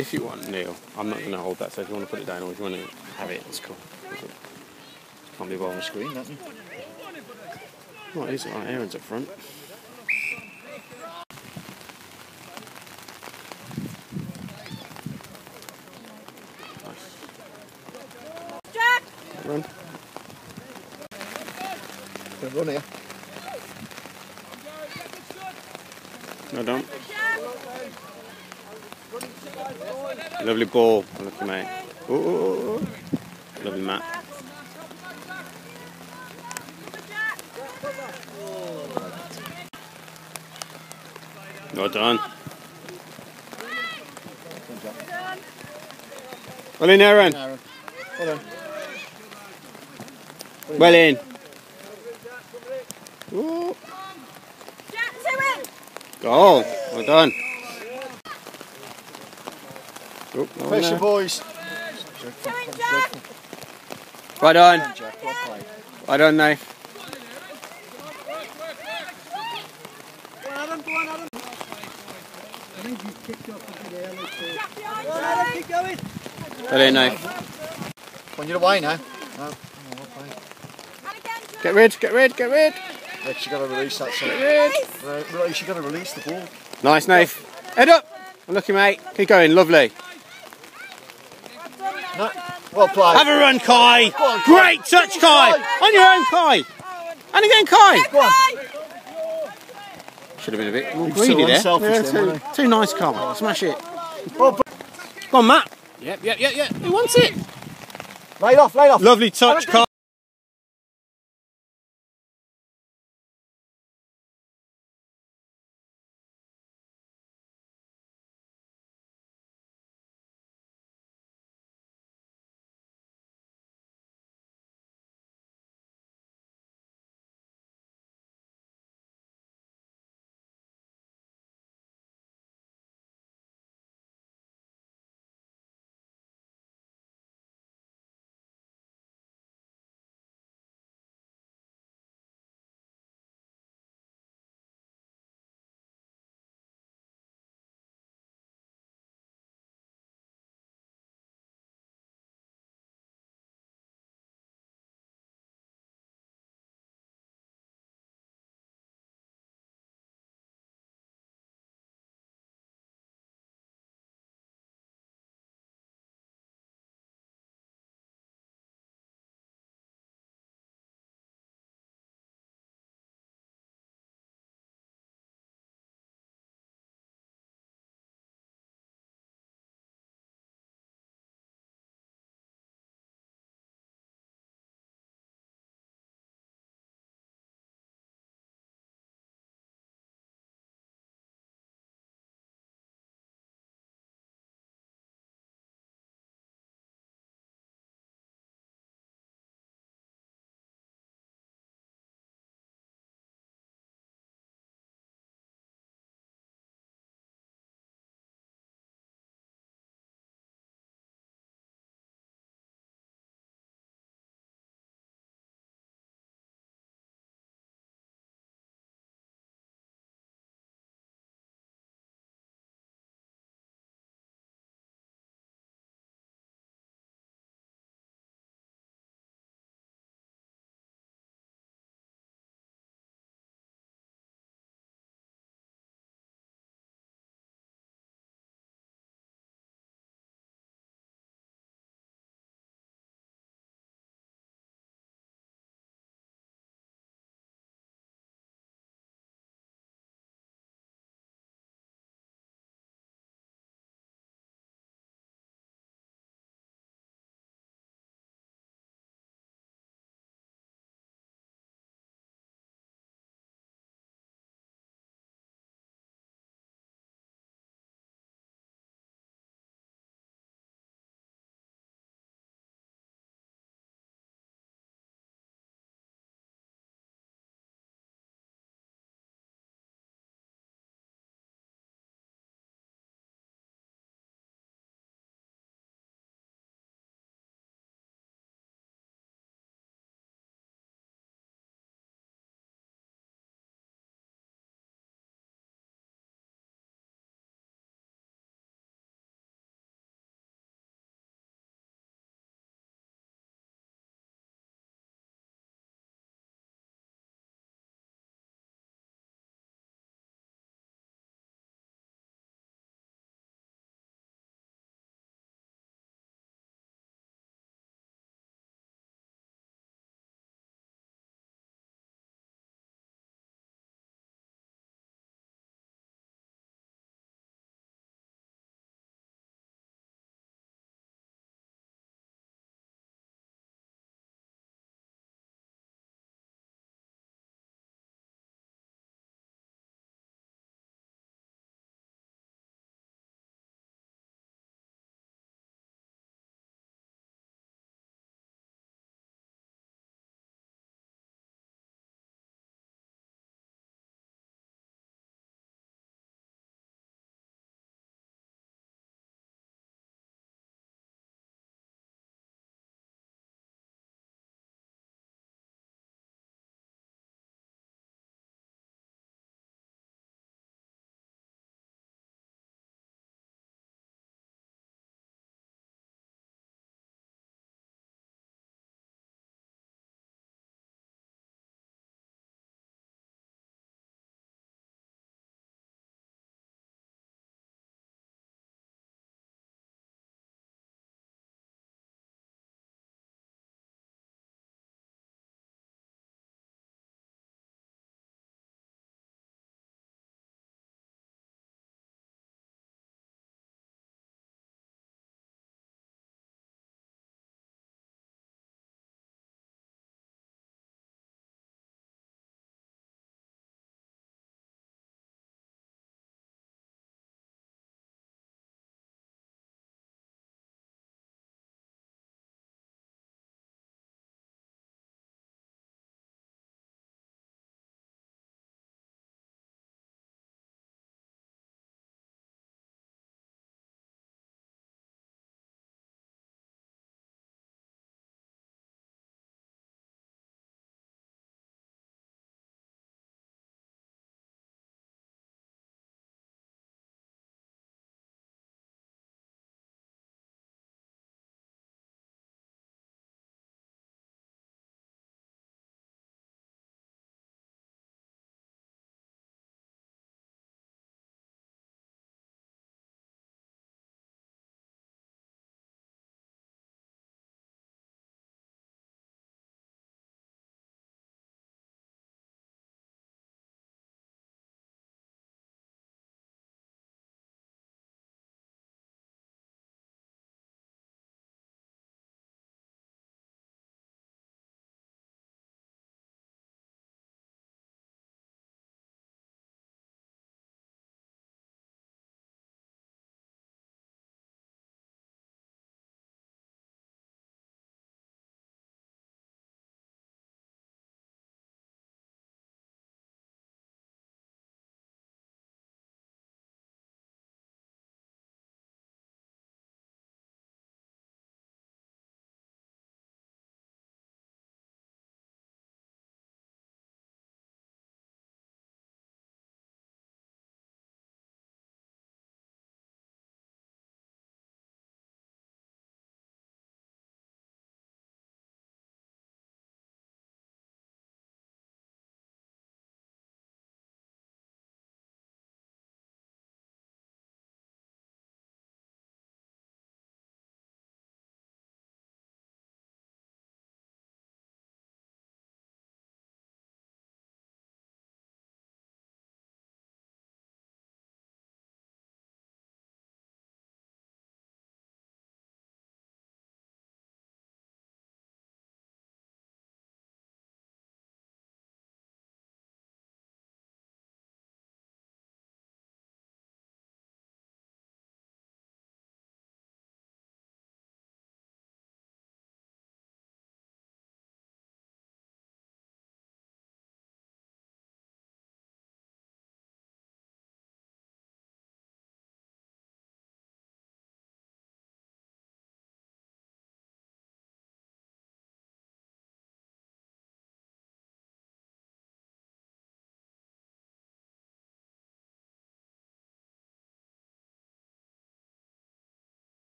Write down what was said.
If you want, Neil, I'm not going to hold that, so if you want to put it down or if you want to have it, it's cool. Can't be well on the screen, don't you? What is it? Oh, uh, Aaron's up front. Nice. Jack! Run. Good run here. No, don't. Lovely ball. Look at mate. Ooh, ooh, ooh. Lovely Matt. Well done. Well in, Aaron. Well done. Well in. Ooh. Jack, to it! Goal. Well done. Oh, no one Pressure, there. boys. To it, Jack! Right on. Jack, well played. Right on, Nath. Jack, behind you! Well in, Nath. Come on, you're away now. No. Oh, well played. And again, Get rid, get rid, get rid. Rex, you got to release that. So. Get rid. Right, you got to release the ball. Nice, Nath. Head up. I'm Lucky, mate. Keep going. Lovely. No. Well played. Have a run, Kai. Go on, Kai. Great touch, Kai. On your own, Kai. And again, Kai. Go on. Should have been a bit more greedy there. Yeah, too, wasn't too nice, Kai. Smash it. Well played. Come on, Matt. Yep, yep, yep, yep. Who wants it? Laid off, laid off. Lovely touch, Kai.